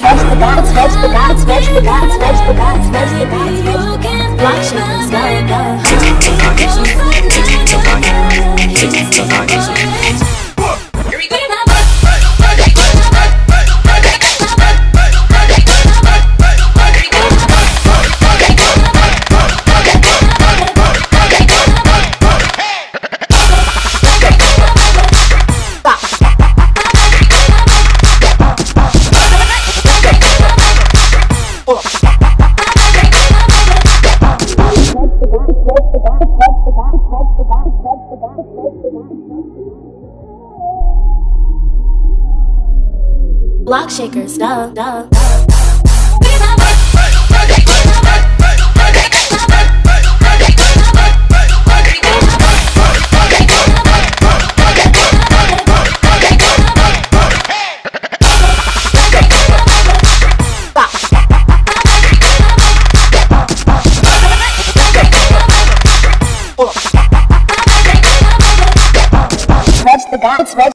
gods, fetch the gods, fetch the gods, fetch the gods, fetch the gods, fetch the gods, fetch the gods, fetch the gods, Block shakers, duh, duh, duh. It's red.